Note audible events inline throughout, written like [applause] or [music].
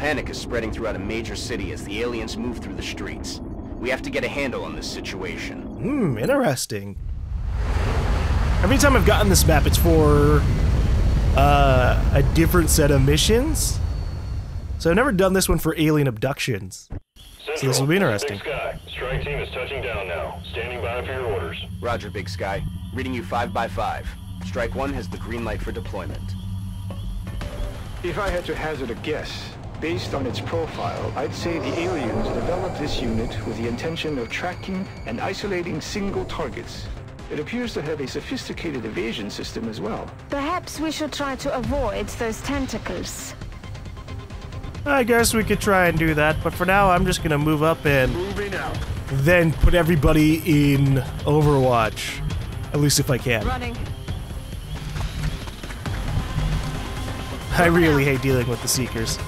Panic is spreading throughout a major city as the aliens move through the streets. We have to get a handle on this situation. Hmm, interesting. Every time I've gotten this map, it's for uh, a different set of missions. So I've never done this one for alien abductions. Central, this will be interesting. Big Sky. Strike team is touching down now. Standing by for your orders. Roger, Big Sky. Reading you 5 by 5 Strike 1 has the green light for deployment. If I had to hazard a guess, based on its profile, I'd say the aliens developed this unit with the intention of tracking and isolating single targets. It appears to have a sophisticated evasion system as well. Perhaps we should try to avoid those tentacles. I guess we could try and do that, but for now I'm just gonna move up and Moving out. then put everybody in Overwatch. At least if I can. Running. I really hate dealing with the Seekers.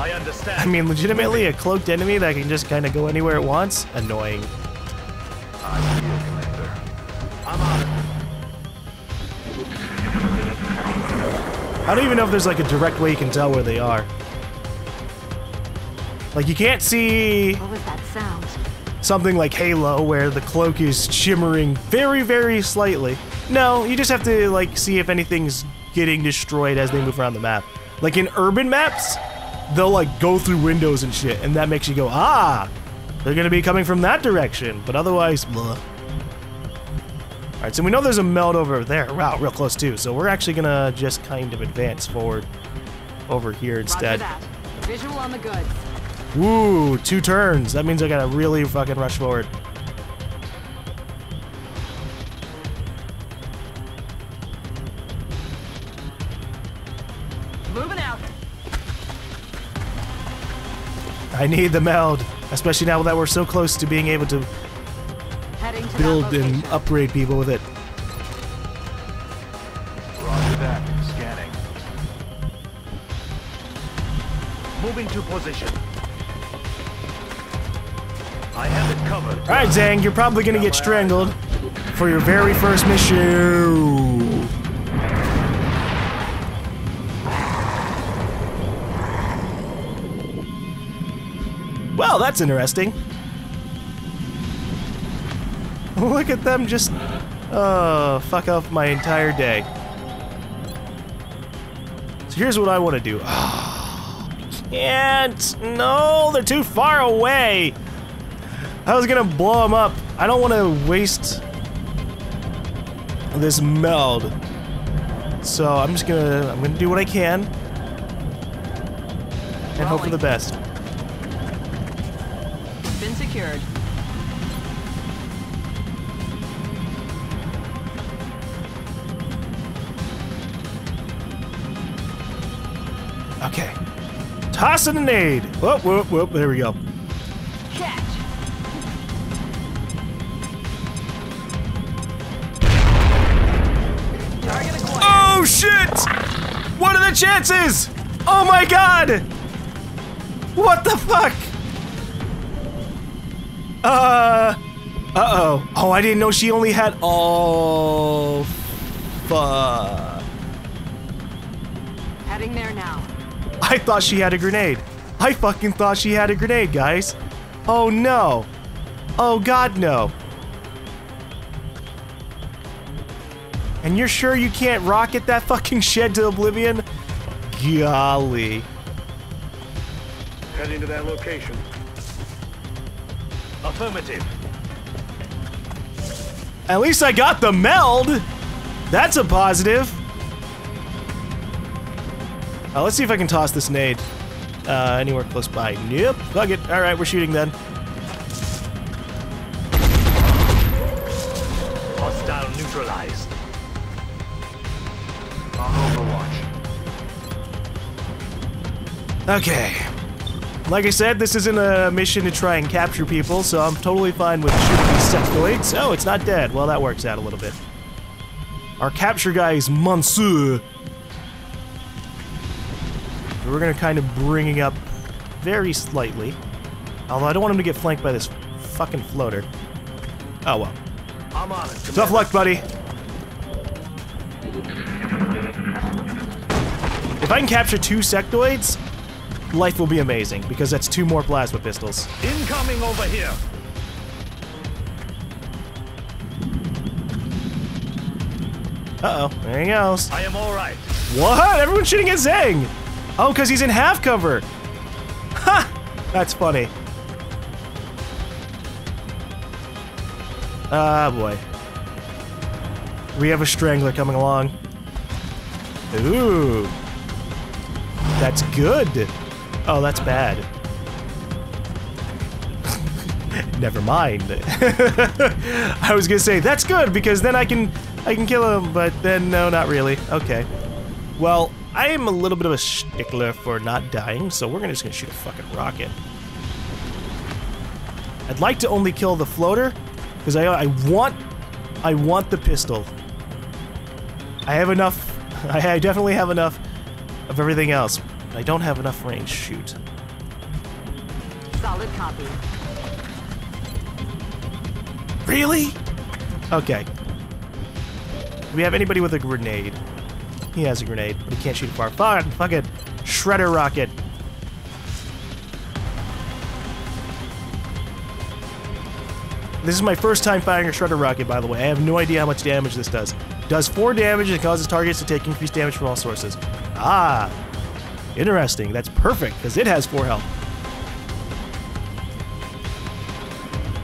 I I mean, legitimately, a cloaked enemy that can just kind of go anywhere it wants? Annoying. I see you, Commander. I'm on it. I don't even know if there's like a direct way you can tell where they are. Like, you can't see What was that sound? something like Halo where the cloak is shimmering very, very slightly. No, you just have to, like, see if anything's getting destroyed as they move around the map. Like in urban maps, they'll, like, go through windows and shit, and that makes you go, ah, they're gonna be coming from that direction. But otherwise, blah. Alright, so we know there's a meld over there. Wow, real close too. So we're actually gonna just kind of advance forward over here instead. Visual on the goods. Ooh, two turns. That means I gotta really fucking rush forward. I need the meld, especially now that we're so close to being able to to build and upgrade people with it. Roger that. Scanning. Moving to position. I have it covered. Alright, Zhang, you're probably gonna get strangled for your very first mission. Well, that's interesting. Look at them just, uh, fuck up my entire day. So here's what I want to do. [sighs] Can't. No, they're too far away. I was gonna blow them up. I don't want to waste this meld. So I'm just gonna I'm gonna do what I can and hope for the best. Secured. Okay. Toss a nade. Whoop whoop whoop. There we go. Catch. Oh shit! What are the chances? Oh my god! What the fuck? Uh. Uh oh. Oh, I didn't know she only had. Oh. Fuck. Heading there now. I thought she had a grenade. I fucking thought she had a grenade, guys. Oh no. Oh god, no. And you're sure you can't rocket that fucking shed to oblivion? Golly. Heading to that location. Affirmative. At least I got the meld. That's a positive. Uh, let's see if I can toss this nade uh, anywhere close by. Nope. Fuck it. All right, we're shooting then. Hostile neutralized. On Overwatch. Okay. Like I said, this isn't a mission to try and capture people, so I'm totally fine with shooting these sectoids. Oh, it's not dead. Well, that works out a little bit. Our capture guy is Monsieur. We're gonna kind of bring him up very slightly. Although I don't want him to get flanked by this fucking floater. Oh well. I'm on it. Tough luck, buddy. If I can capture two sectoids, life will be amazing because that's two more plasma pistols. Incoming over here. Uh oh, there he goes. I am all right. What? Everyone's shooting at Zhang! Oh, because he's in half cover! Ha! That's funny. Ah, boy. We have a strangler coming along. Ooh. That's good. Oh, that's bad. [laughs] Never mind. [laughs] I was gonna say that's good because then I can I can kill him, but then no, not really. Okay. Well, I am a little bit of a stickler for not dying, so we're gonna just gonna shoot a fucking rocket. I'd like to only kill the floater because I I want I want the pistol. I have enough. I, [laughs] I definitely have enough of everything else. I don't have enough range. Shoot. Solid copy. Really? Okay. Do we have anybody with a grenade? He has a grenade, but he can't shoot far. Fine, fuck it. Shredder rocket. This is my first time firing a shredder rocket, by the way. I have no idea how much damage this does. Does 4 damage and causes targets to take increased damage from all sources. Ah. Interesting. That's perfect, because it has 4 health.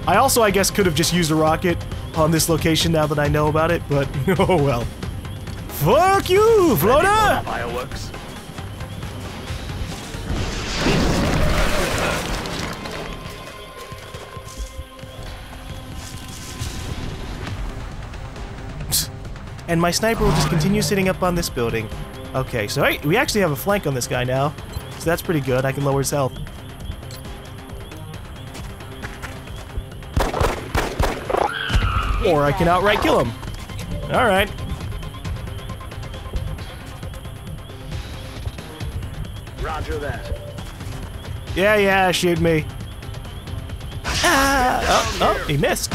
I also, I guess, could have just used a rocket on this location now that I know about it, but [laughs] oh well. Fuck you, floater! Fireworks. [laughs] And my sniper will just continue sitting up on this building. Okay, so hey, we actually have a flank on this guy now. So that's pretty good. I can lower his health. Or I can outright kill him. Alright. Roger that. Yeah, yeah, shoot me. Ah! Oh, oh, he missed.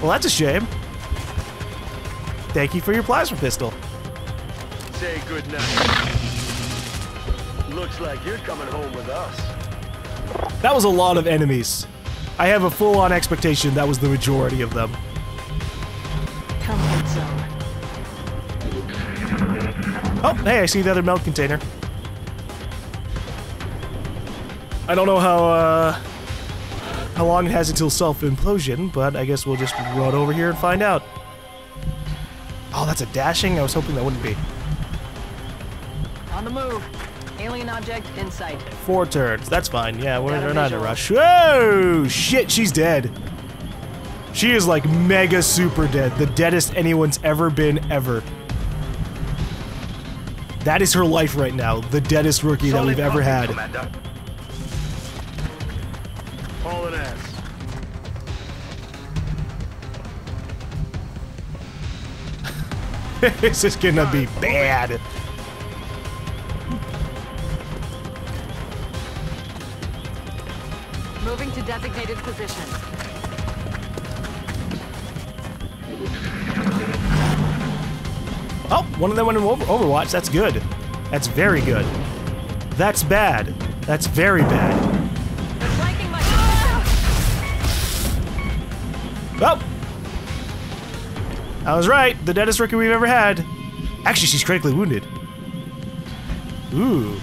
Well, that's a shame. Thank you for your plasma pistol. Say good night. Looks like you're coming home with us. That was a lot of enemies. I have a full-on expectation that was the majority of them. Comfort zone. Oh, hey, I see the other meld container. I don't know how, uh, how long it has until self-implosion, but I guess we'll just run over here and find out. Oh, that's a dashing? I was hoping that wouldn't be. Alien object in sight. Four turns. That's fine. Yeah, we're, we're not in a rush. Whoa! Shit, she's dead. She is like mega super dead. The deadest anyone's ever been, ever. That is her life right now. The deadest rookie that we've ever had. Commander. Hauling ass. [laughs] this is gonna be bad. Designated position. Oh, one of them went in over Overwatch. That's good. That's very good. That's bad. That's very bad. Oh! I was right. The deadest rookie we've ever had. Actually, she's critically wounded. Ooh.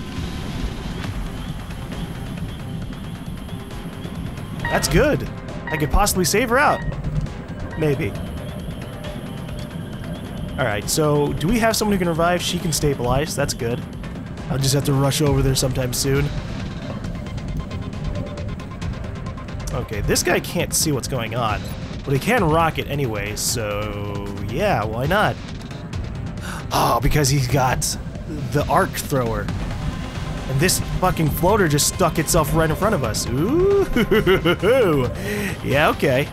That's good. I could possibly save her out. Maybe. Alright, so do we have someone who can revive? She can stabilize. That's good. I'll just have to rush over there sometime soon. Okay, this guy can't see what's going on. But he can rock it anyway, so yeah, why not? Oh, [gasps] because he's got the arc thrower. And this fucking floater just stuck itself right in front of us. Ooh. [laughs] Yeah, okay.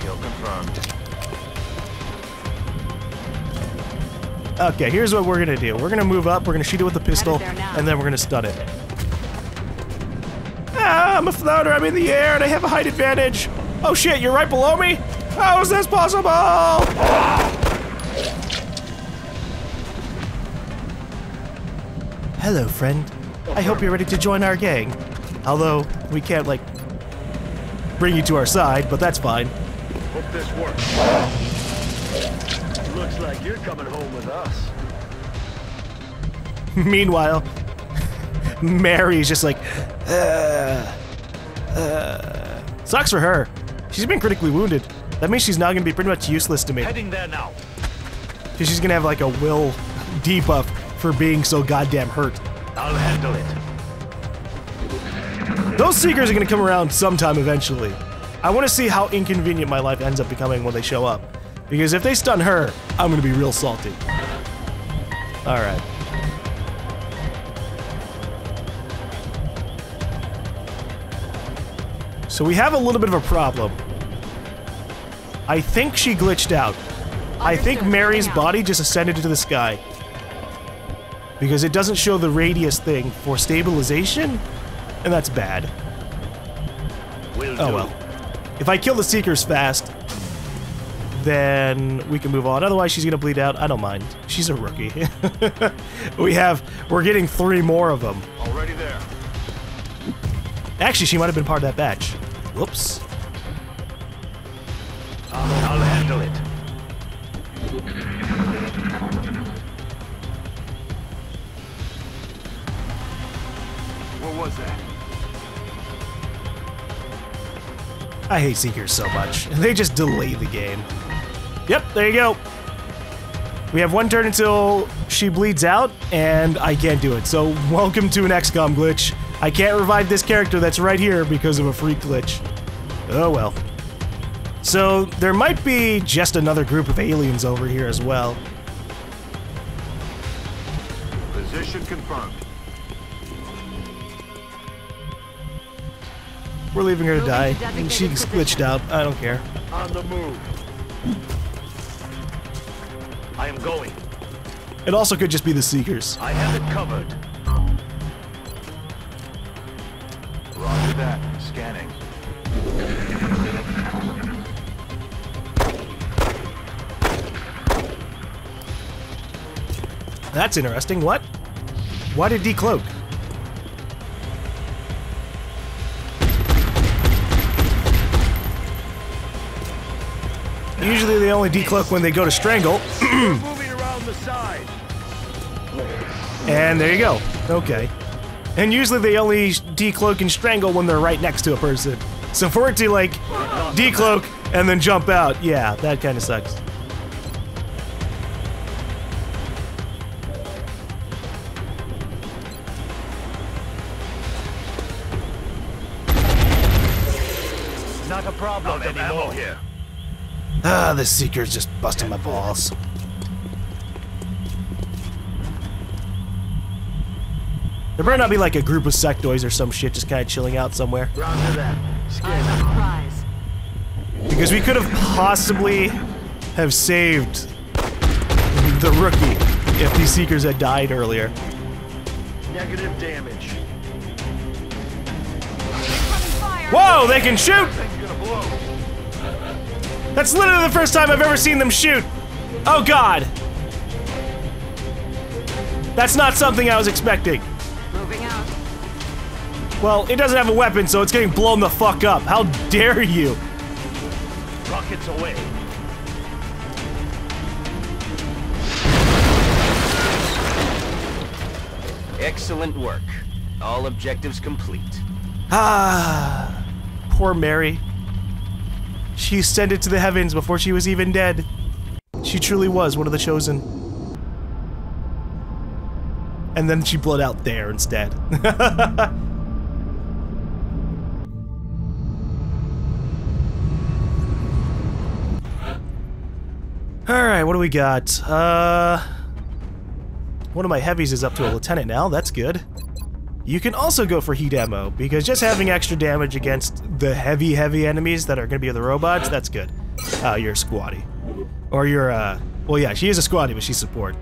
Kill confirmed. Okay, here's what we're gonna do. We're gonna move up, we're gonna shoot it with a pistol, and then we're gonna stun it. Ah, I'm a floater, I'm in the air, and I have a height advantage. Oh shit, you're right below me? How is this possible? Hello, friend. I hope you're ready to join our gang. Although, we can't, like, bring you to our side, but that's fine. Hope this works. Looks like you're coming home with us. [laughs] Meanwhile, Mary's just like, uh, uh. Sucks for her. She's been critically wounded. That means she's now gonna be pretty much useless to me. Heading there now. Because she's gonna have like a will debuff for being so goddamn hurt. I'll handle it. Those Seekers are gonna come around sometime eventually. I wanna see how inconvenient my life ends up becoming when they show up. Because if they stun her, I'm gonna be real salty. Alright. So we have a little bit of a problem. I think she glitched out. I think Mary's body just ascended into the sky. Because it doesn't show the radius thing for stabilization, and that's bad. Oh well. If I kill the Seekers fast, then we can move on. Otherwise, she's gonna bleed out. I don't mind. She's a rookie. [laughs] we have, we're getting three more of them. Already there. Actually, she might have been part of that batch. Whoops. I'll, I'll handle it. What was that? I hate Seekers so much. They just delay the game. Yep, there you go. We have one turn until she bleeds out, and I can't do it. So, welcome to an XCOM glitch. I can't revive this character that's right here because of a free glitch. Oh well. So, there might be just another group of aliens over here as well. Position confirmed. We're leaving her to die. to She's glitched out. I don't care. On the move. I am going. It also could just be the Seekers. I have it covered. Roger that. Scanning. That's interesting. What? Why did decloak? Usually they only decloak when they go to strangle, [clears throat] the and there you go. Okay. And usually they only decloak and strangle when they're right next to a person. So for it to like decloak and then jump out, yeah, that kind of sucks. Not anymore. here. Ah, the Seeker's just busting my balls. There better not be like a group of sectoids or some shit just kind of chilling out somewhere. Roger that. Eyes Scanning. on the prize. Because we could have possibly have saved the rookie if these Seekers had died earlier. Negative damage. Whoa, they can shoot! Thing's gonna blow. That's literally the first time I've ever seen them shoot! Oh god! That's not something I was expecting. Moving out. Well, it doesn't have a weapon, so it's getting blown the fuck up. How dare you? Rockets away. Excellent work. All objectives complete. Ah, poor Mary. She ascended to the heavens before she was even dead. She truly was one of the chosen. And then she bled out there instead. [laughs] Alright, what do we got? Uh. One of my heavies is up to a lieutenant now, that's good. You can also go for heat ammo, because just having extra damage against the heavy, heavy enemies that are going to be the robots, that's good. Oh, you're squaddie. Or you're, uh... Well, yeah, she is a squaddie, but she's support.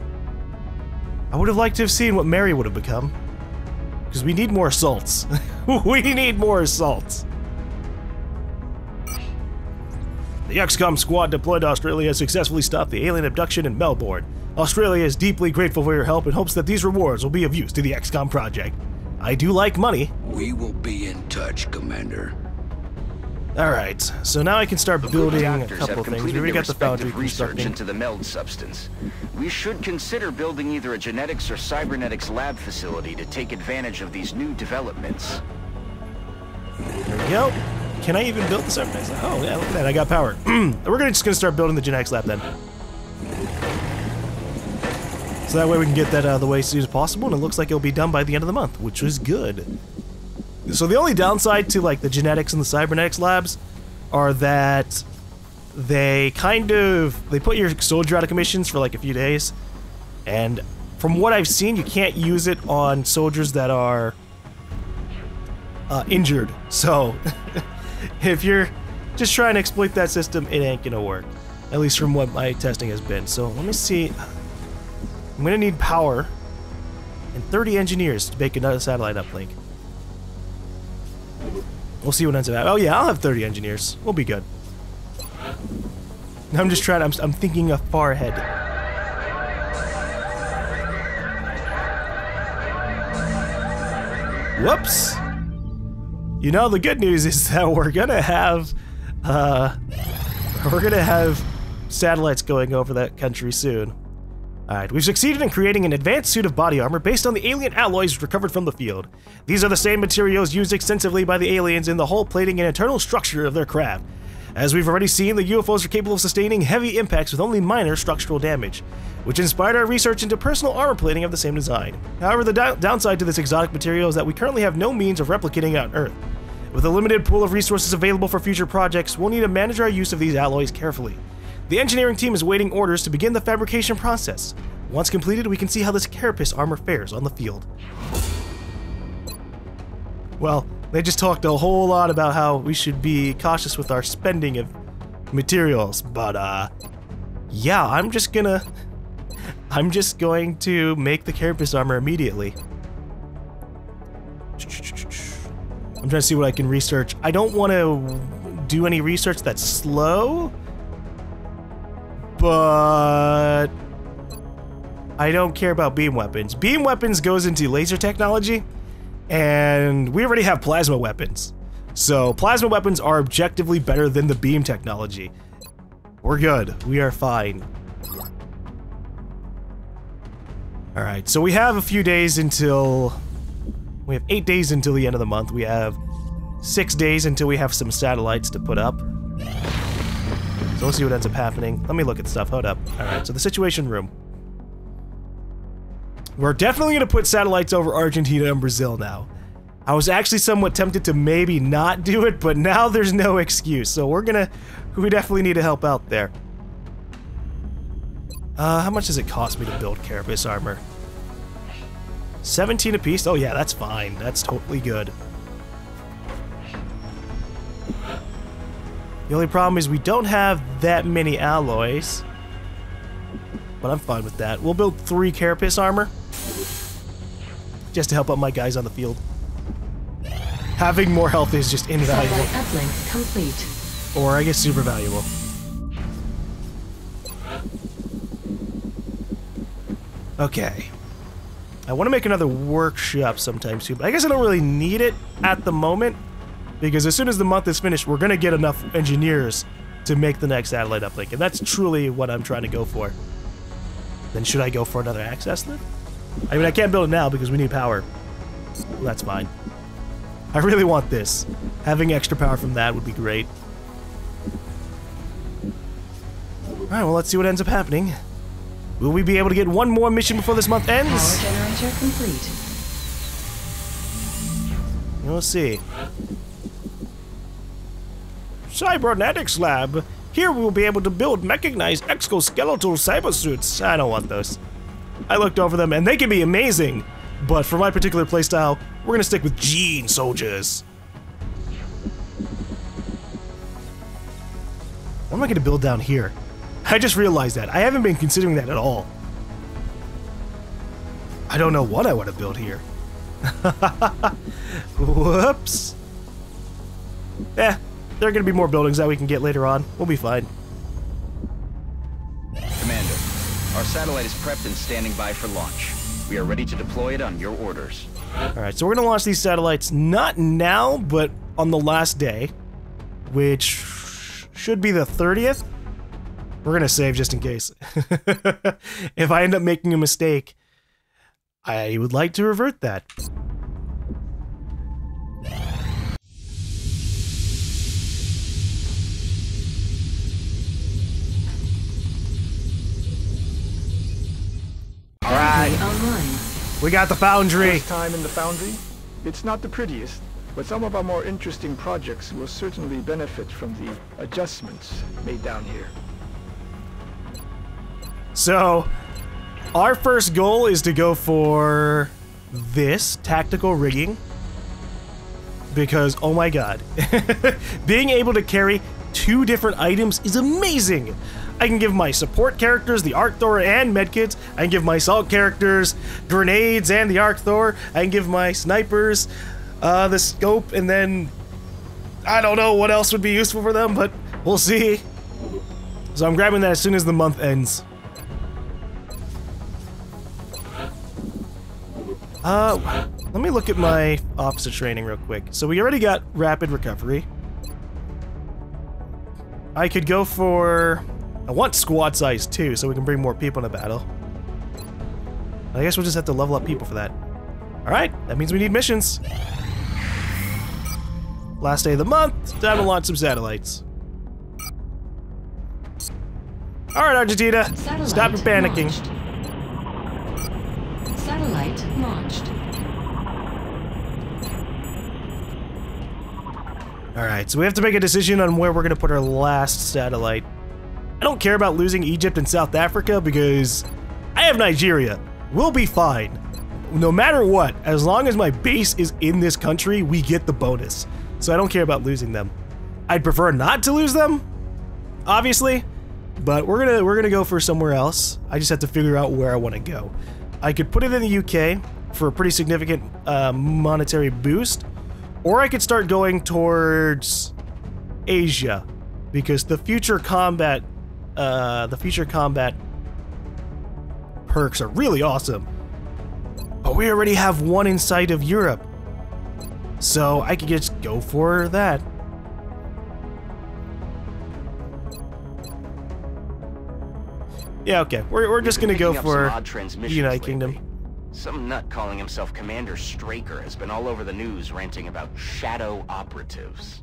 I would have liked to have seen what Mary would have become. Because we need more assaults. [laughs] we need more assaults. The XCOM squad deployed to Australia successfully stopped the alien abduction in Melbourne. Australia is deeply grateful for your help and hopes that these rewards will be of use to the XCOM project. I do like money. We will be in touch, Commander. Alright, so now I can start building a couple things. We already got the foundry research into the meld substance. We should consider building either a genetics or cybernetics lab facility to take advantage of these new developments. There we go. Can I even build the cybernetics lab? Oh, yeah, look at that. I got power. [clears throat] We're gonna just gonna start building the genetics lab then. So that way we can get that out of the way as soon as possible, and it looks like it'll be done by the end of the month, which is good. So the only downside to like the genetics and the cybernetics labs are that they kind of they put your soldier out of commissions for like a few days, and from what I've seen, you can't use it on soldiers that are uh, injured. So [laughs] if you're just trying to exploit that system, it ain't gonna work. At least from what my testing has been. So let me see. I'm gonna need power and 30 engineers to make another satellite uplink. We'll see what ends up happening. Oh yeah, I'll have 30 engineers. We'll be good. I'm just trying. I'm, I'm thinking far ahead. Whoops. You know, the good news is [laughs] that we're gonna have, uh, we're gonna have satellites going over that country soon. Alright, we've succeeded in creating an advanced suit of body armor based on the alien alloys recovered from the field. These are the same materials used extensively by the aliens in the hull plating and internal structure of their craft. As we've already seen, the UFOs are capable of sustaining heavy impacts with only minor structural damage, which inspired our research into personal armor plating of the same design. However, the down- downside to this exotic material is that we currently have no means of replicating it on Earth. With a limited pool of resources available for future projects, we'll need to manage our use of these alloys carefully. The engineering team is waiting orders to begin the fabrication process. Once completed, we can see how this carapace armor fares on the field. Well, they just talked a whole lot about how we should be cautious with our spending of materials, but uh yeah, I'm just gonna I'm just going to make the carapace armor immediately. I'm trying to see what I can research. I don't want to do any research that's slow, but I don't care about beam weapons. Beam weapons goes into laser technology, and we already have plasma weapons. So plasma weapons are objectively better than the beam technology. We're good. We are fine. All right, so we have a few days until we have eight days until the end of the month. We have six days until we have some satellites to put up. So let's see what ends up happening. Let me look at stuff. Hold up. All right, so the situation room. We're definitely going to put satellites over Argentina and Brazil now. I was actually somewhat tempted to maybe not do it, but now there's no excuse. So we're going to, we definitely need to help out there. Uh, how much does it cost me to build Carapace armor? 17 apiece? Oh yeah, that's fine. That's totally good. The only problem is we don't have that many alloys. But I'm fine with that. We'll build three Carapace armor. Just to help out my guys on the field. Having more health is just invaluable. Uplink complete. Or I guess super valuable. Okay. I want to make another workshop sometime soon, but I guess I don't really need it at the moment because as soon as the month is finished, we're going to get enough engineers to make the next satellite uplink, and that's truly what I'm trying to go for. Then should I go for another access lift? I mean, I can't build it now because we need power. Well, that's fine. I really want this. Having extra power from that would be great. Alright, well, let's see what ends up happening. Will we be able to get one more mission before this month ends? Power generator complete. We'll see. Cybernetics Lab. Here we will be able to build mechanized exoskeletal cybersuits. I don't want those. I looked over them and they can be amazing, but for my particular playstyle, we're gonna stick with Gene soldiers. What am I gonna build down here? I just realized that. I haven't been considering that at all. I don't know what I want to build here. [laughs] Whoops. Eh, there are going to be more buildings that we can get later on. We'll be fine. Commander, our satellite is prepped and standing by for launch. We are ready to deploy it on your orders. Alright, so we're going to launch these satellites not now, but on the last day, which should be the 30th. We're going to save just in case. [laughs] if I end up making a mistake, I would like to revert that. Right, Online. we got the foundry. First time in the foundry? It's not the prettiest, but some of our more interesting projects will certainly benefit from the adjustments made down here. So, our first goal is to go for this tactical rigging. Because, oh my god, [laughs] being able to carry two different items is amazing. I can give my support characters the Arc Thrower and medkits. I can give my assault characters grenades and the Arc Thrower. I can give my snipers uh, the scope, and then I don't know what else would be useful for them, but we'll see. So I'm grabbing that as soon as the month ends. Uh, let me look at my officer training real quick. So we already got rapid recovery. I could go for... I want squad size too, so we can bring more people into battle. I guess we'll just have to level up people for that. Alright, that means we need missions. Last day of the month, time to launch some satellites. Alright, Argentina, Satellite stop your panicking. launched. Satellite launched. Alright, so we have to make a decision on where we're going to put our last satellite. I don't care about losing Egypt and South Africa because I have Nigeria. We'll be fine. No matter what, as long as my base is in this country, we get the bonus. So I don't care about losing them. I'd prefer not to lose them, obviously, but we're gonna we're gonna go for somewhere else. I just have to figure out where I want to go. I could put it in the UK for a pretty significant uh, monetary boost, or I could start going towards Asia because the future combat uh, the future combat perks are really awesome. But we already have one inside of Europe. So I could just go for that. Yeah, okay. We're, we're just gonna go picking up some for United lately. Kingdom. Some nut calling himself Commander Straker has been all over the news ranting about shadow operatives.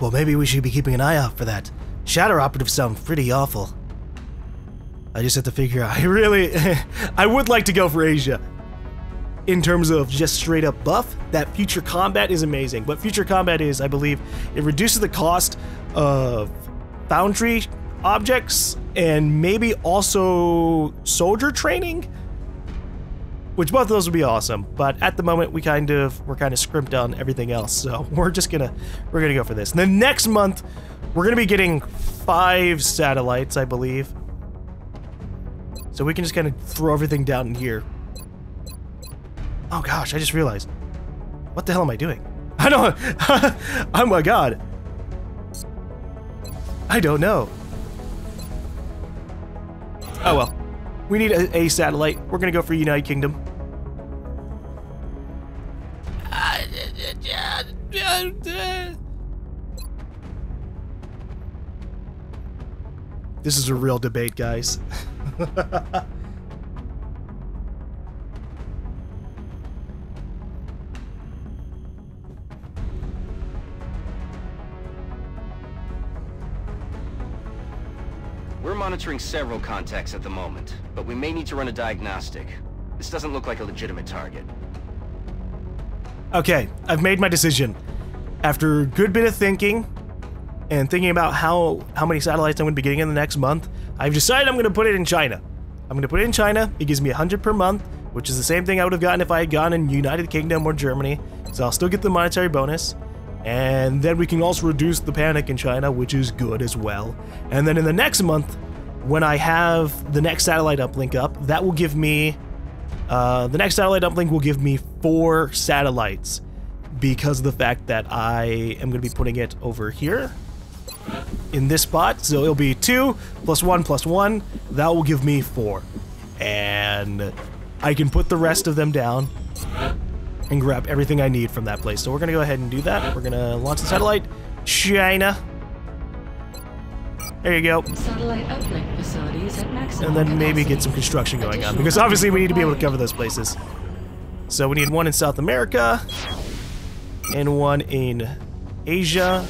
Well, maybe we should be keeping an eye out for that. Shadow operatives sound pretty awful. I just have to figure out. [laughs] I really, [laughs] I would like to go for Asia. In terms of just straight up buff, that future combat is amazing. What future combat is, I believe, it reduces the cost of foundry objects and maybe also soldier training which both of those would be awesome. But at the moment, we kind of we're kind of scrimped on everything else, so [laughs] we're just gonna we're gonna go for this. And then next month, we're gonna be getting five satellites, I believe. So we can just kind of throw everything down in here. Oh gosh, I just realized. What the hell am I doing? [laughs] I don't. [laughs] oh my god. I don't know. Oh well. We need a, a satellite. We're gonna go for United Kingdom. [laughs] This is a real debate, guys. [laughs] We're monitoring several contacts at the moment, but we may need to run a diagnostic. This doesn't look like a legitimate target. Okay, I've made my decision. After a good bit of thinking and thinking about how how many satellites I'm going to be getting in the next month, I've decided I'm going to put it in China. I'm going to put it in China. It gives me 100 per month, which is the same thing I would have gotten if I had gone in United Kingdom or Germany. So I'll still get the monetary bonus. And then we can also reduce the panic in China, which is good as well. And then in the next month, when I have the next satellite uplink up, that will give me uh, the next satellite uplink will give me four satellites. because of the fact that I am going to be putting it over here in this spot. So it'll be 2 plus 1 plus 1. That will give me 4. And I can put the rest of them down and grab everything I need from that place. So we're going to go ahead and do that. We're going to launch the satellite. China. There you go. Satellite facilities at maximum And then maybe get some construction going on. Because obviously we need to be able to cover those places. So we need one in South America. And one in Asia.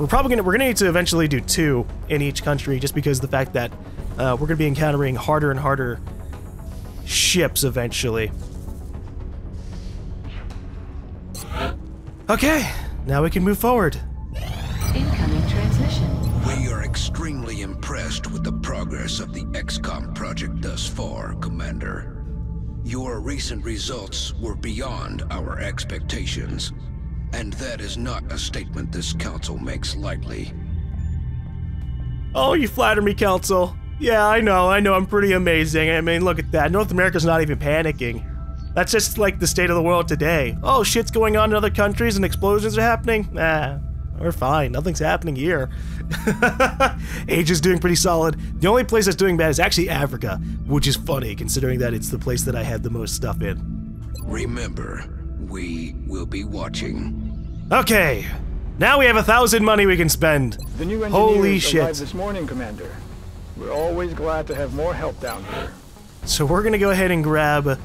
We're probably gonna we're gonna need to eventually do two in each country just because of the fact that uh, we're gonna be encountering harder and harder ships eventually. Okay, now we can move forward. Incoming transmission. We are extremely impressed with the progress of the XCOM project thus far, Commander. Your recent results were beyond our expectations, and that is not a statement this council makes lightly. Oh, you flatter me, Council. Yeah, I know, I know, I'm pretty amazing. I mean, look at that. North America's not even panicking. That's just like the state of the world today. Oh, shit's going on in other countries and explosions are happening? Nah, we're fine. Nothing's happening here. [laughs] Asia's doing pretty solid. The only place that's doing bad is actually Africa, which is funny considering that it's the place that I had the most stuff in. Remember, we will be watching. Okay, now we have a thousand money we can spend. The new Holy shit. this morning, Commander. We're always glad to have more help down here. So we're gonna go ahead and grab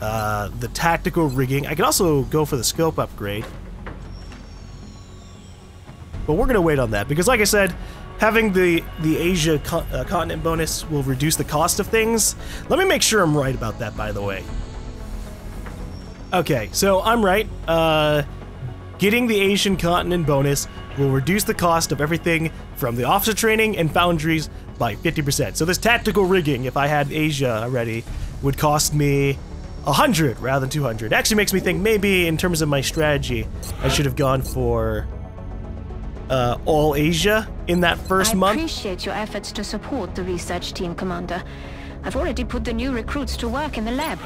uh, the tactical rigging. I can also go for the scope upgrade. But we're gonna wait on that because, like I said, having the the Asia co- uh, continent bonus will reduce the cost of things. Let me make sure I'm right about that, by the way. Okay, so I'm right. Uh, getting the Asian continent bonus will reduce the cost of everything from the officer training and foundries by 50%. So this tactical rigging, if I had Asia already, would cost me 100 rather than 200. Actually makes me think maybe in terms of my strategy, I should have gone for uh, all Asia in that first I month. appreciate your efforts to support the research team, Commander. I've already put the new recruits to work in the lab.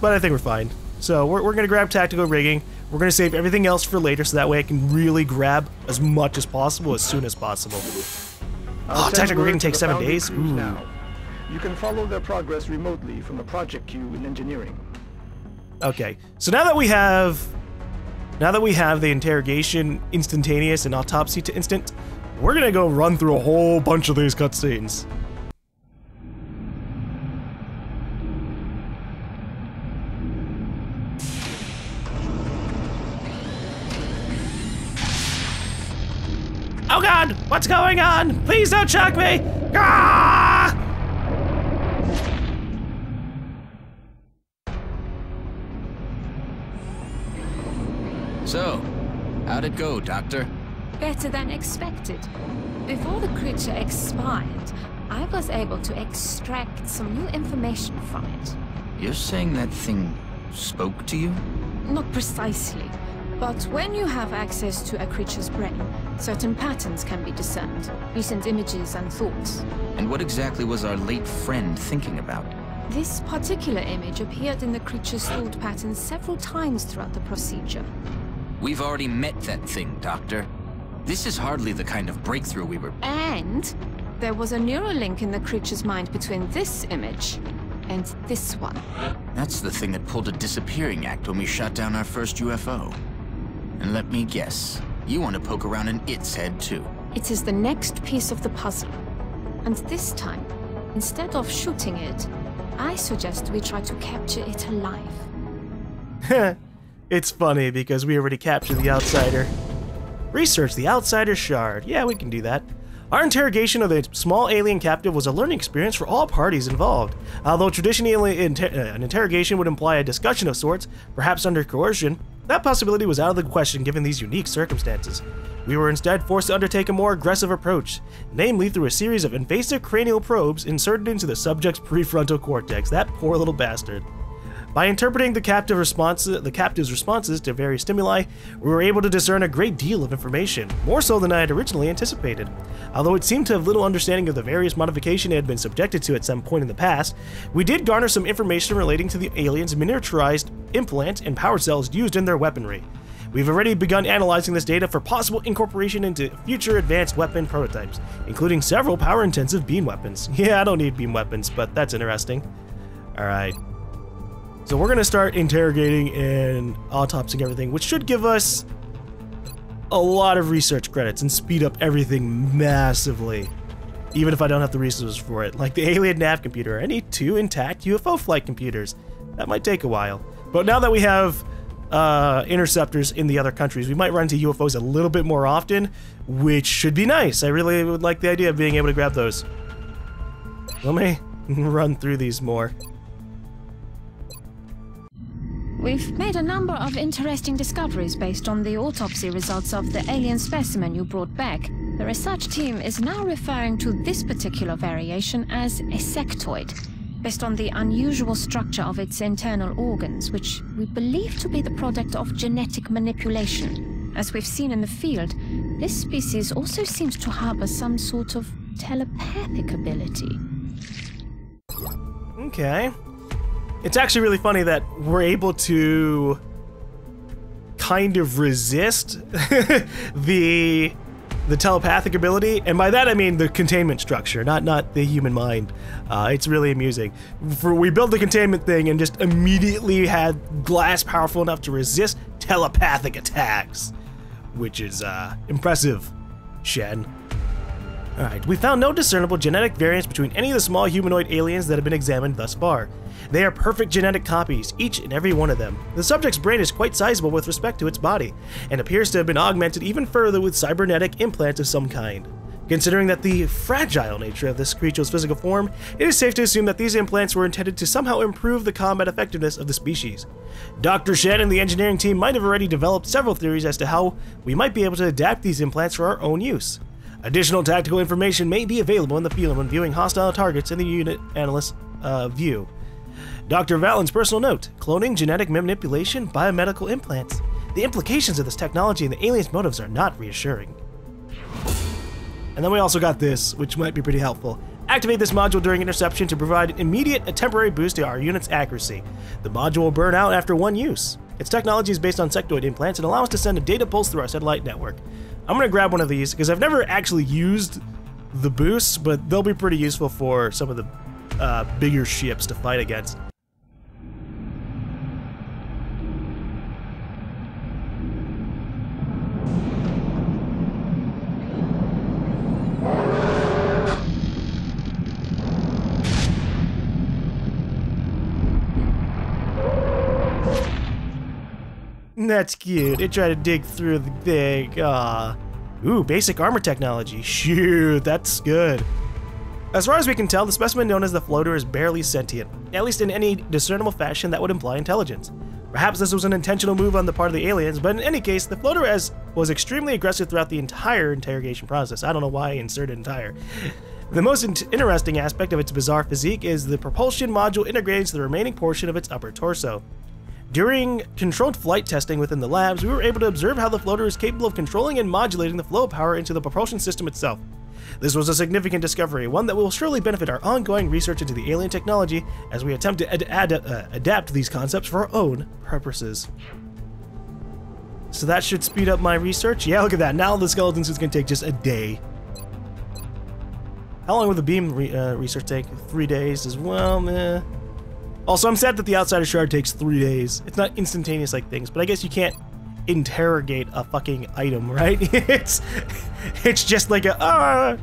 but I think we're fine. So we're, we're gonna grab tactical rigging. We're gonna save everything else for later, so that way I can really grab as much as possible as soon as possible. Oh, I'll Oh, tactical rigging to takes seven days? Ooh. Now. You can follow their progress remotely from the project queue in engineering. Okay, so now that we have, now that we have the interrogation instantaneous and autopsy to instant, we're gonna go run through a whole bunch of these cutscenes. What's going on? Please don't shock me! Ah! So, how'd it go, Doctor? Better than expected. Before the creature expired, I was able to extract some new information from it. You're saying that thing spoke to you? Not precisely, but when you have access to a creature's brain, certain patterns can be discerned, recent images and thoughts. And what exactly was our late friend thinking about? This particular image appeared in the creature's thought patterns several times throughout the procedure. We've already met that thing, Doctor. This is hardly the kind of breakthrough we were... And there was a neural link in the creature's mind between this image and this one. That's the thing that pulled a disappearing act when we shot down our first UFO. And let me guess, you want to poke around in its head too. It is the next piece of the puzzle. And this time, instead of shooting it, I suggest we try to capture it alive. [laughs] it's funny because we already captured the outsider. Research the outsider shard. Yeah, we can do that. Our interrogation of the small alien captive was a learning experience for all parties involved. Although traditionally inter- uh, an interrogation would imply a discussion of sorts, perhaps under coercion, that possibility was out of the question given these unique circumstances. We were instead forced to undertake a more aggressive approach, namely through a series of invasive cranial probes inserted into the subject's prefrontal cortex. That poor little bastard. By interpreting the captive the captive's responses to various stimuli, we were able to discern a great deal of information, more so than I had originally anticipated. Although it seemed to have little understanding of the various modification it had been subjected to at some point in the past, we did garner some information relating to the aliens' miniaturized implants and power cells used in their weaponry. We've already begun analyzing this data for possible incorporation into future advanced weapon prototypes, including several power-intensive beam weapons. [laughs] Yeah, I don't need beam weapons, but that's interesting. Alright. So we're gonna start interrogating and autopsying everything, which should give us a lot of research credits and speed up everything massively. Even if I don't have the resources for it, like the alien nav computer. I need two intact UFO flight computers. That might take a while. But now that we have uh, interceptors in the other countries, we might run into UFOs a little bit more often, which should be nice. I really would like the idea of being able to grab those. Let me [laughs] run through these more. We've made a number of interesting discoveries based on the autopsy results of the alien specimen you brought back. The research team is now referring to this particular variation as a sectoid, based on the unusual structure of its internal organs, which we believe to be the product of genetic manipulation. As we've seen in the field, this species also seems to harbor some sort of telepathic ability. Okay. It's actually really funny that we're able to kind of resist [laughs] the the telepathic ability, and by that I mean the containment structure, not not the human mind. Uh, it's really amusing. For we built the containment thing and just immediately had glass powerful enough to resist telepathic attacks, which is uh, impressive, Shen. Alright, we found no discernible genetic variance between any of the small humanoid aliens that have been examined thus far. They are perfect genetic copies, each and every one of them. The subject's brain is quite sizable with respect to its body, and appears to have been augmented even further with cybernetic implants of some kind. Considering that the fragile nature of this creature's physical form, it is safe to assume that these implants were intended to somehow improve the combat effectiveness of the species. Dr. Shen and the engineering team might have already developed several theories as to how we might be able to adapt these implants for our own use. Additional tactical information may be available in the field when viewing hostile targets in the unit analyst uh, view. Dr. Vahlen's personal note cloning, genetic manipulation, biomedical implants. The implications of this technology and the aliens' motives are not reassuring. And then we also got this, which might be pretty helpful. Activate this module during interception to provide an immediate a temporary boost to our unit's accuracy. The module will burn out after one use. Its technology is based on sectoid implants and allows us to send a data pulse through our satellite network. I'm gonna grab one of these because I've never actually used the boosts, but they'll be pretty useful for some of the uh, bigger ships to fight against. That's cute. It tried to dig through the. Ah. Ooh, basic armor technology. Shoot, that's good. As far as we can tell, the specimen known as the floater is barely sentient, at least in any discernible fashion that would imply intelligence. Perhaps this was an intentional move on the part of the aliens, but in any case, the floater as was extremely aggressive throughout the entire interrogation process. I don't know why I inserted entire. The most in interesting aspect of its bizarre physique is the propulsion module integrated to the remaining portion of its upper torso. During controlled flight testing within the labs, we were able to observe how the floater is capable of controlling and modulating the flow of power into the propulsion system itself. This was a significant discovery, one that will surely benefit our ongoing research into the alien technology as we attempt to ad ad uh, adapt these concepts for our own purposes. So that should speed up my research. Yeah, look at that. Now the skeleton suit's gonna take just a day. How long will the beam re uh, research take? Three days as well, eh. Also, I'm sad that the Outsider Shard takes three days. It's not instantaneous like things, but I guess you can't interrogate a fucking item, [laughs] right? it's it's just like a, ah,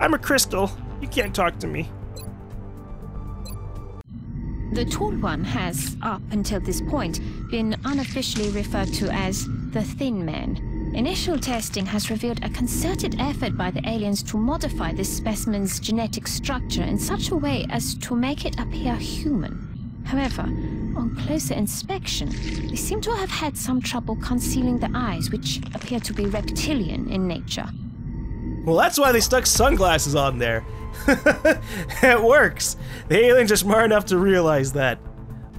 I'm a crystal. You can't talk to me. The Tall One has, up until this point, been unofficially referred to as the Thin Man. Initial testing has revealed a concerted effort by the aliens to modify this specimen's genetic structure in such a way as to make it appear human. However, on closer inspection, they seem to have had some trouble concealing the eyes, which appear to be reptilian in nature. Well, that's why they stuck sunglasses on there. [laughs] it works. The aliens are smart enough to realize that.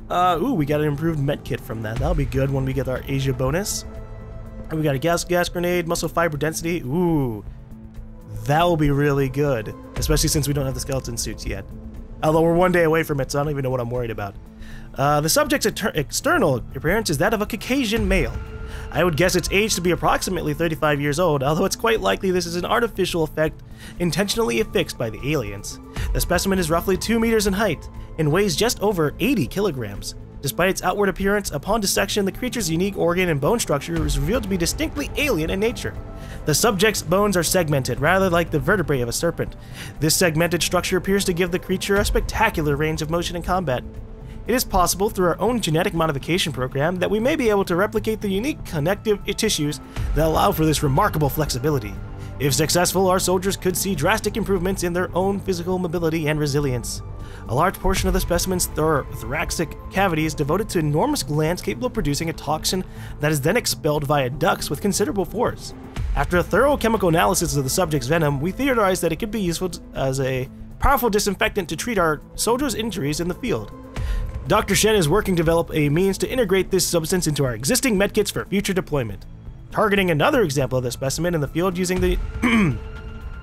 Uh, ooh, we got an improved med kit from that. That'll be good when we get our Asia bonus. And we got a gas gas grenade, muscle fiber density. Ooh, that will be really good, especially since we don't have the skeleton suits yet. Although we're one day away from it, so I don't even know what I'm worried about. Uh, the subject's external appearance is that of a Caucasian male. I would guess its age to be approximately 35 years old, although it's quite likely this is an artificial effect intentionally affixed by the aliens. The specimen is roughly 2 meters in height and weighs just over 80 kilograms. Despite its outward appearance, upon dissection, the creature's unique organ and bone structure is revealed to be distinctly alien in nature. The subject's bones are segmented, rather like the vertebrae of a serpent. This segmented structure appears to give the creature a spectacular range of motion in combat. It is possible through our own genetic modification program that we may be able to replicate the unique connective tissues that allow for this remarkable flexibility. If successful, our soldiers could see drastic improvements in their own physical mobility and resilience. A large portion of the specimen's thor- thoracic cavity is devoted to enormous glands capable of producing a toxin that is then expelled via ducts with considerable force. After a thorough chemical analysis of the subject's venom, we theorized that it could be useful as a powerful disinfectant to treat our soldiers' injuries in the field. Dr. Shen is working to develop a means to integrate this substance into our existing medkits for future deployment. Targeting another example of the specimen in the field using the [clears throat]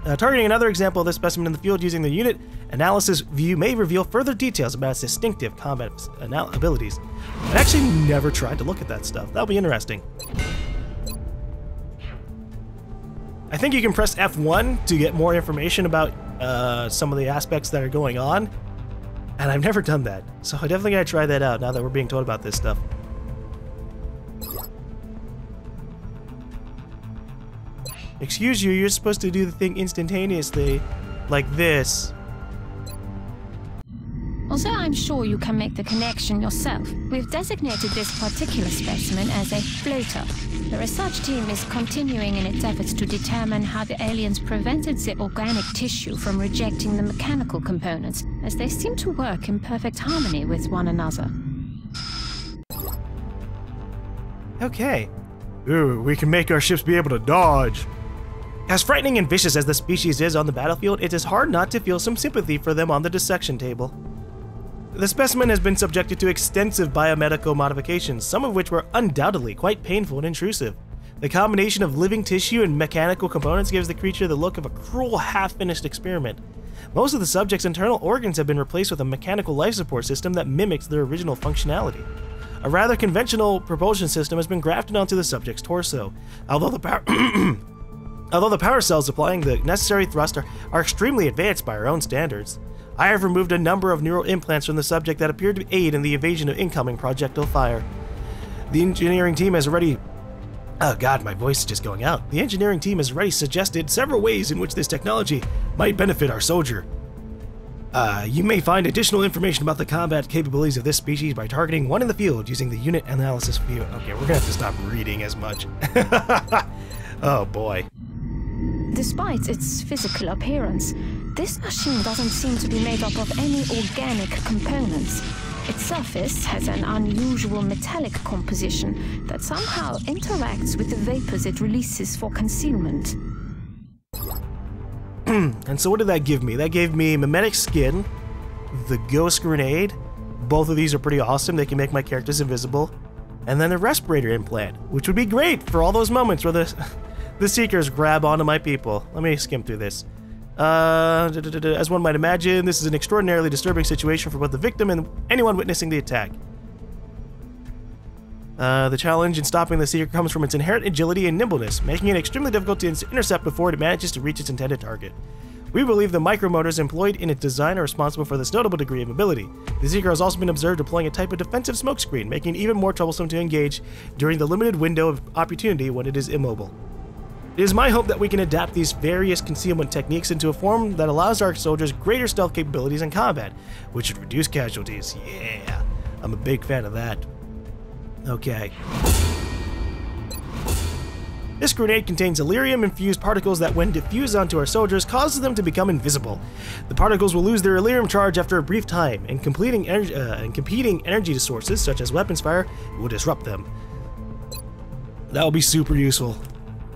Uh, targeting another example of this specimen in the field using the unit analysis view may reveal further details about its distinctive combat abilities. I actually never tried to look at that stuff. That'll be interesting. I think you can press F1 to get more information about uh, some of the aspects that are going on, and I've never done that, so I definitely gotta try that out now that we're being told about this stuff. Excuse you, you're supposed to do the thing instantaneously, like this. Although I'm sure you can make the connection yourself, we've designated this particular specimen as a floater. The research team is continuing in its efforts to determine how the aliens prevented the organic tissue from rejecting the mechanical components, as they seem to work in perfect harmony with one another. Okay. Ooh, we can make our ships be able to dodge. As frightening and vicious as the species is on the battlefield, it is hard not to feel some sympathy for them on the dissection table. The specimen has been subjected to extensive biomedical modifications, some of which were undoubtedly quite painful and intrusive. The combination of living tissue and mechanical components gives the creature the look of a cruel, half-finished experiment. Most of the subject's internal organs have been replaced with a mechanical life support system that mimics their original functionality. A rather conventional propulsion system has been grafted onto the subject's torso, although the power [clears throat] Although the power cells supplying the necessary thrust are, are extremely advanced by our own standards, I have removed a number of neural implants from the subject that appear to aid in the evasion of incoming projectile fire. The engineering team has already. Oh god, my voice is just going out. The engineering team has already suggested several ways in which this technology might benefit our soldier. Uh, you may find additional information about the combat capabilities of this species by targeting one in the field using the unit analysis view. Okay, we're gonna have to stop reading as much. [laughs] oh boy. Despite its physical appearance, this machine doesn't seem to be made up of any organic components. Its surface has an unusual metallic composition that somehow interacts with the vapors it releases for concealment. Hmm, and so what did that give me? That gave me mimetic skin, the ghost grenade. Both of these are pretty awesome. They can make my characters invisible. And then the respirator implant, which would be great for all those moments where the the Seekers grab onto my people. Let me skim through this. Uh, as one might imagine, this is an extraordinarily disturbing situation for both the victim and anyone witnessing the attack. Uh, the challenge in stopping the Seeker comes from its inherent agility and nimbleness, making it extremely difficult to intercept before it manages to reach its intended target. We believe the micromotors employed in its design are responsible for this notable degree of mobility. The Seeker has also been observed deploying a type of defensive smokescreen, making it even more troublesome to engage during the limited window of opportunity when it is immobile. It is my hope that we can adapt these various concealment techniques into a form that allows our soldiers greater stealth capabilities in combat, which should reduce casualties. Yeah, I'm a big fan of that. Okay. This grenade contains elerium-infused particles that, when diffused onto our soldiers, causes them to become invisible. The particles will lose their elerium charge after a brief time, and, completing uh, and competing energy sources, such as weapons fire, will disrupt them. That will be super useful.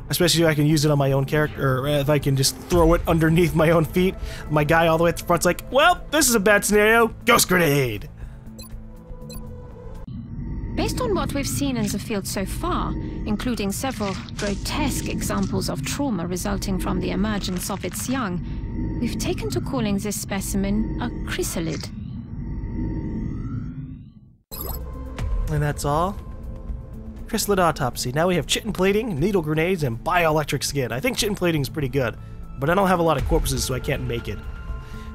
Especially if I can use it on my own character, or if I can just throw it underneath my own feet. My guy all the way at the front's like, well, this is a bad scenario. Ghost grenade! Based on what we've seen in the field so far, including several grotesque examples of trauma resulting from the emergence of its young, we've taken to calling this specimen a chryssalid. And that's all. Chryssalid autopsy. Now we have chitin plating, needle grenades, and bioelectric skin. I think chitin plating is pretty good, but I don't have a lot of corpses, so I can't make it.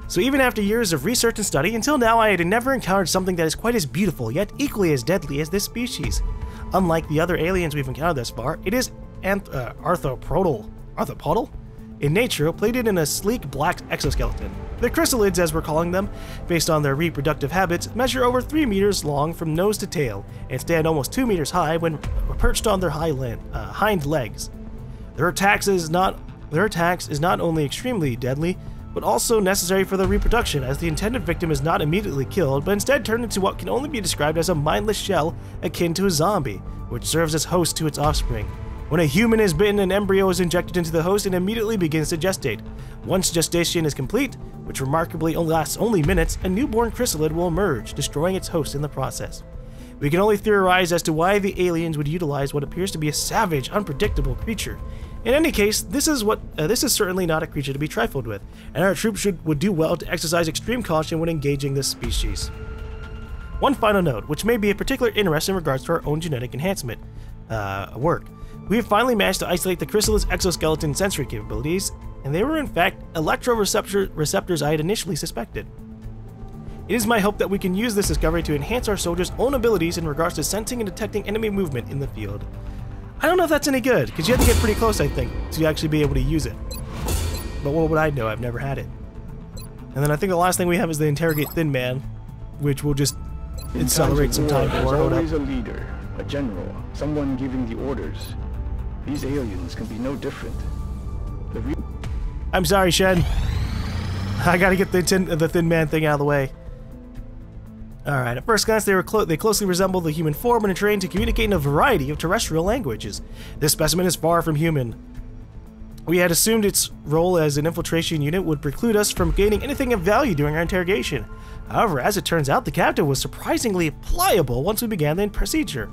So even after years of research and study, until now I had never encountered something that is quite as beautiful, yet equally as deadly as this species. Unlike the other aliens we've encountered thus far, it is anth- uh, arthropodal, arthropodal? In nature, plated in a sleek black exoskeleton. The chryssalids, as we're calling them, based on their reproductive habits, measure over 3 meters long from nose to tail, and stand almost 2 meters high when perched on their uh, hind legs. Their is not their attacks is not only extremely deadly, but also necessary for their reproduction, as the intended victim is not immediately killed, but instead turned into what can only be described as a mindless shell akin to a zombie, which serves as host to its offspring. When a human is bitten, an embryo is injected into the host and immediately begins to gestate. Once gestation is complete, which remarkably only lasts only minutes, a newborn chryssalid will emerge, destroying its host in the process. We can only theorize as to why the aliens would utilize what appears to be a savage, unpredictable creature. In any case, this is what uh, this is certainly not a creature to be trifled with, and our troops should would do well to exercise extreme caution when engaging this species. One final note, which may be of particular interest in regards to our own genetic enhancement uh, work. We have finally managed to isolate the chrysalis exoskeleton sensory capabilities, and they were in fact electroreceptor receptors I had initially suspected. It is my hope that we can use this discovery to enhance our soldiers' own abilities in regards to sensing and detecting enemy movement in the field. I don't know if that's any good, because you have to get pretty close, I think, to actually be able to use it. But what would I know? I've never had it. And then I think the last thing we have is the Interrogate Thin Man, which will just accelerate some time for. Hold up. a leader, a general, someone giving the orders. These aliens can be no different. I'm sorry, Shen. I gotta get the tin, the Thin Man thing out of the way. Alright, at first glance, they, were clo they closely resemble the human form and are trained to communicate in a variety of terrestrial languages. This specimen is far from human. We had assumed its role as an infiltration unit would preclude us from gaining anything of value during our interrogation. However, as it turns out, the captain was surprisingly pliable once we began the procedure.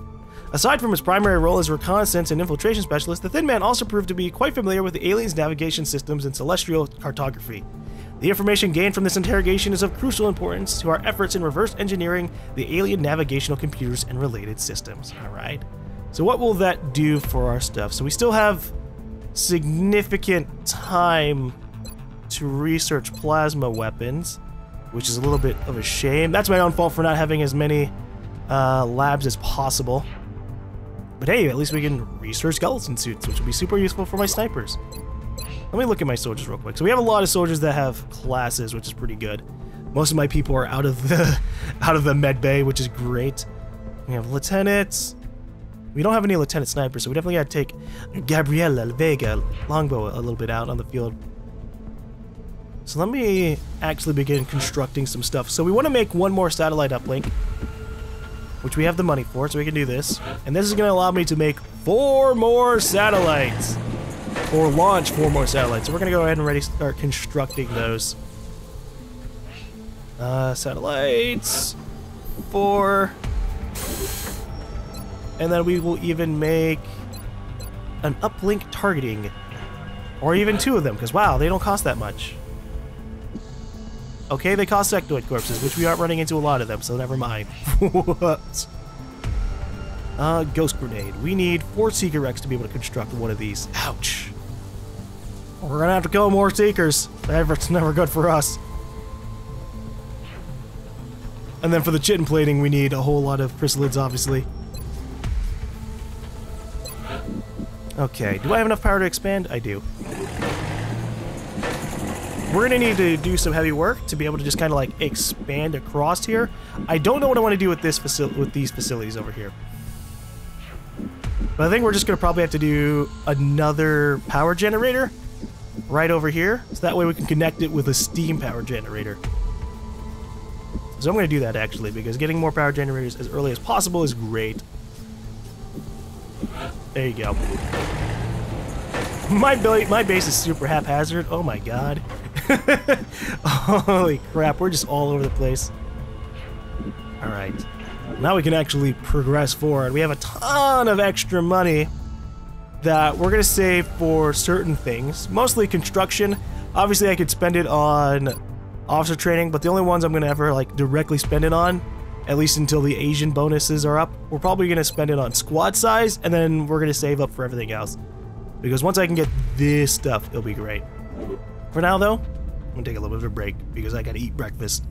Aside from his primary role as reconnaissance and infiltration specialist, the Thin Man also proved to be quite familiar with the aliens' navigation systems and celestial cartography. The information gained from this interrogation is of crucial importance to our efforts in reverse engineering the alien navigational computers and related systems. Alright. So, what will that do for our stuff? So, we still have significant time to research plasma weapons, which is a little bit of a shame. That's my own fault for not having as many uh, labs as possible. But hey, at least we can research skeleton suits, which will be super useful for my snipers. Let me look at my soldiers real quick. So we have a lot of soldiers that have classes, which is pretty good. Most of my people are out of the [laughs] out of the med bay, which is great. We have lieutenants. We don't have any lieutenant snipers, so we definitely got to take Gabriela Vega longbow a little bit out on the field. So let me actually begin constructing some stuff. So we want to make one more satellite uplink, which we have the money for, so we can do this. And this is going to allow me to make four more satellites, or launch four more satellites. So we're going to go ahead and ready start constructing those. Uh, satellites, four, and then we will even make an uplink targeting, or even two of them, because wow, they don't cost that much. Okay, they cost sectoid corpses, which we aren't running into a lot of them, so never mind. [laughs] what? Uh, Ghost Grenade. We need four Seeker Wrecks to be able to construct one of these. Ouch. We're gonna have to kill more Seekers. That's never good for us. And then for the chitin plating, we need a whole lot of chryssalids, obviously. Okay, do I have enough power to expand? I do. We're gonna need to do some heavy work to be able to just kind of like expand across here. I don't know what I want to do with this facility, with these facilities over here. But I think we're just gonna probably have to do another power generator right over here, so that way we can connect it with a steam power generator. So I'm gonna do that actually, because getting more power generators as early as possible is great. There you go. My my base is super haphazard. Oh my god. [laughs] Holy crap, we're just all over the place. Alright. Now we can actually progress forward. We have a ton of extra money that we're gonna save for certain things, mostly construction. Obviously, I could spend it on officer training, but the only ones I'm gonna ever like directly spend it on, at least until the Asian bonuses are up, we're probably gonna spend it on squad size, and then we're gonna save up for everything else. Because once I can get this stuff, it'll be great. For now, though, I'm gonna take a little bit of a break because I gotta eat breakfast.